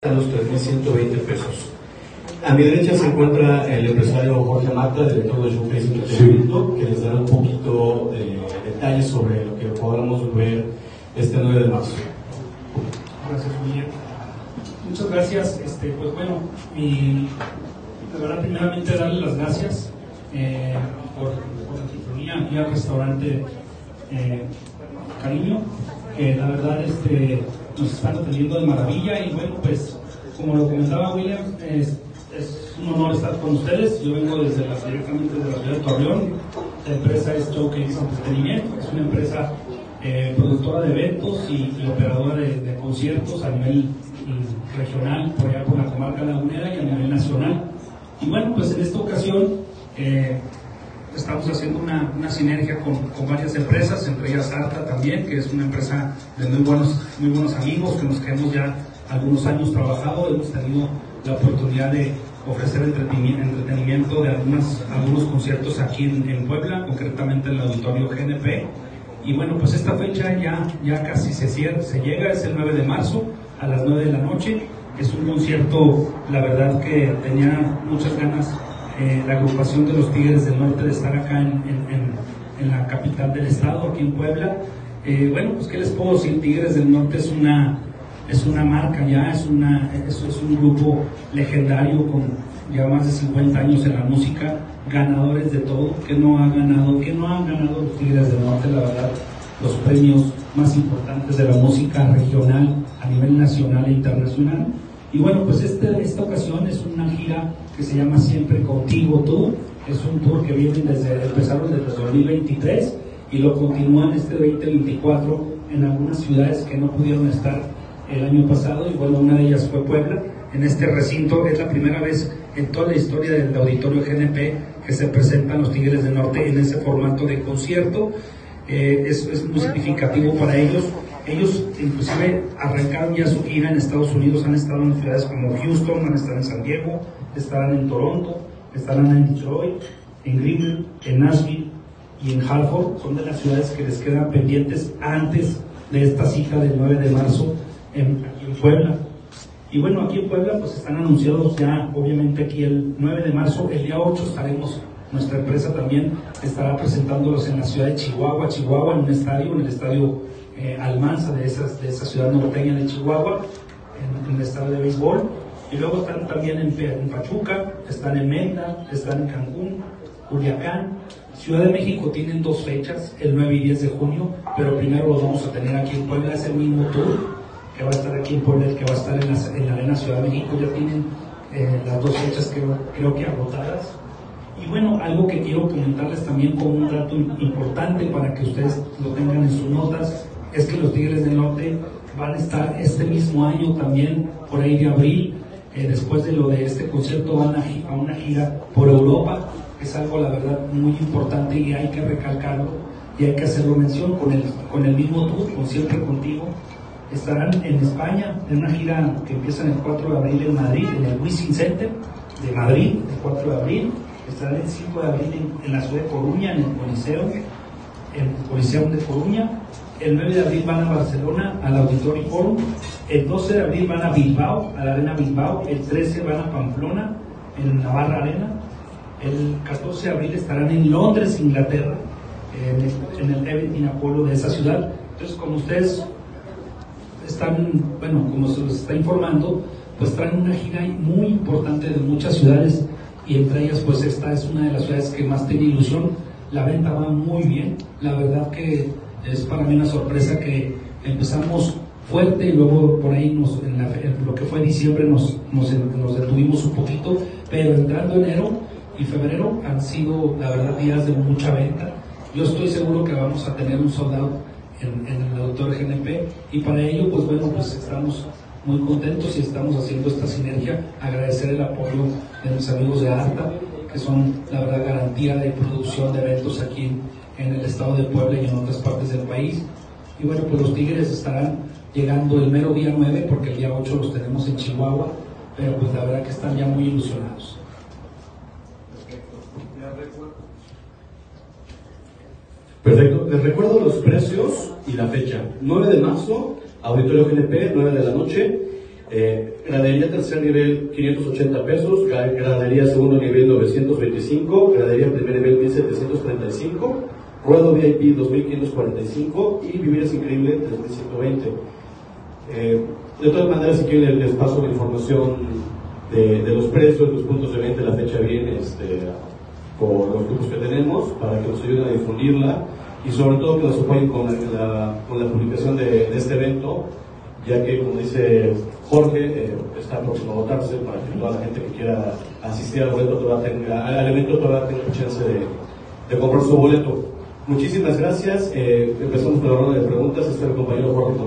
a los 3.120 pesos. A mi derecha se encuentra el empresario Jorge Mata, director de Showcase Entretenimiento, que les dará un poquito de detalles sobre lo que podamos ver este 9 de marzo. Gracias, William. Muchas gracias. Este, pues bueno, y la verdad, primeramente darle las gracias eh, por, por, la sintonía aquí al restaurante eh, Cariño, que la verdad este, nos están atendiendo de maravilla y bueno, pues como lo comentaba William, es, un honor estar con ustedes. Yo vengo desde la, directamente de la ciudad de Torreón. La empresa es Showcase Entretenimiento, es una empresa eh, productora de eventos y, operadora de, conciertos a nivel y, regional, por allá por la comarca lagunera y a nivel nacional. Y bueno, pues en esta ocasión eh, estamos haciendo una, una sinergia con, con, varias empresas, entre ellas Arta también, que es una empresa de muy buenos, muy buenos amigos, que nos quedamos ya algunos años trabajado, hemos tenido la oportunidad de ofrecer entretenimiento de algunas, algunos conciertos aquí en, en Puebla, concretamente en el auditorio GNP. Y bueno, pues esta fecha ya, ya casi se, cierra, se llega, es el 9 de marzo a las 9 de la noche. Es un concierto, la verdad que tenía muchas ganas eh, la agrupación de los Tigres del Norte de estar acá en, en, la capital del estado, aquí en Puebla. Eh, bueno, pues qué les puedo decir, Tigres del Norte es una, es una marca ya, es, una, es, un grupo legendario con ya más de 50 años en la música, ganadores de todo, que no han ganado, que no han ganado los Tigres del Norte, la verdad, los premios más importantes de la música regional a nivel nacional e internacional. Y bueno, pues este, esta ocasión es una gira que se llama Siempre Contigo Tour, es un tour que viene desde, empezaron desde 2023 y lo continúan este 2024 en algunas ciudades que no pudieron estar el año pasado y bueno, una de ellas fue Puebla. En este recinto es la primera vez en toda la historia del auditorio GNP que se presentan los Tigres del Norte en ese formato de concierto. Eh, es, es, muy significativo para ellos. Ellos inclusive arrancaron ya su gira en Estados Unidos, han estado en ciudades como Houston, han estado en San Diego, estarán en Toronto, estarán en Detroit, en Greenville, en Nashville y en Hartford. Son de las ciudades que les quedan pendientes antes de esta cita del 9 de marzo en, aquí en Puebla. Y bueno, aquí en Puebla pues están anunciados ya, obviamente aquí el 9 de marzo, el día 8 estaremos, nuestra empresa también estará presentándolos en la ciudad de Chihuahua, Chihuahua, en un estadio, en el estadio eh, Almanza de, esas, de esa ciudad norteña de Chihuahua, en, en, el estadio de béisbol. Y luego están también en, Pachuca, están en Mérida, están en Cancún, Culiacán. Ciudad de México tienen dos fechas, el 9 y 10 de junio, pero primero lo vamos a tener aquí en Puebla, es el mismo tour que va a estar aquí en Puebla, que va a estar en la, en la Arena Ciudad de México, ya tienen eh, las dos fechas creo, creo que agotadas. Y bueno, algo que quiero comentarles también como un dato importante para que ustedes lo tengan en sus notas, es que los Tigres del Norte van a estar este mismo año también, por ahí de abril, eh, después de lo de este concierto, van a, a una gira por Europa, es algo la verdad muy importante y hay que recalcarlo y hay que hacerlo mención con el, con el mismo tour, con Siempre Contigo, estarán en España en una gira que empieza el 4 de abril en Madrid, en el Wizzing Center de Madrid, el 4 de abril. Estarán el 5 de abril en, en, la ciudad de Coruña, en el Coliseo, en el Coliseo de Coruña. El 9 de abril van a Barcelona, al Auditorio Forum. El 12 de abril van a Bilbao, a la Arena Bilbao. El 13 van a Pamplona, en Navarra Arena. El 14 de abril estarán en Londres, Inglaterra, en el, en el Everton Apollo de esa ciudad. Entonces, como ustedes están, bueno, como se los está informando, pues traen una gira muy importante de muchas ciudades y entre ellas pues esta es una de las ciudades que más tiene ilusión. La venta va muy bien, la verdad que es para mí una sorpresa que empezamos fuerte y luego por ahí nos, en, la, en lo que fue diciembre nos, nos, detuvimos un poquito, pero entrando enero y febrero han sido la verdad días de mucha venta. Yo estoy seguro que vamos a tener un soldado en, en, el autor GNP y para ello pues bueno pues estamos muy contentos y estamos haciendo esta sinergia agradecer el apoyo de mis amigos de ARTA que son la verdad garantía de producción de eventos aquí en, el estado de Puebla y en otras partes del país y bueno pues los Tigres estarán llegando el mero día 9 porque el día 8 los tenemos en Chihuahua pero pues la verdad que están ya muy ilusionados Perfecto, les recuerdo los precios y la fecha. 9 de marzo, Auditorio GNP, 9 de la noche. Eh, gradería tercer nivel 580 pesos, gradería segundo nivel 925, gradería primer nivel 1735, ruedo VIP 2545 y vivir es increíble 3120. Eh, de todas maneras, si quieren les paso la información de, los precios, los puntos de venta, la fecha bien, este, por los grupos que tenemos, para que nos ayuden a difundirla. Y sobre todo que nos apoyen con la, con la publicación de, este evento, ya que, como dice Jorge, eh, está próximo a votarse para que toda la gente que quiera asistir al evento todavía tenga, al evento todavía tenga chance de, de comprar su boleto. Muchísimas gracias. Eh, empezamos con la ronda de preguntas. Está el compañero Jorge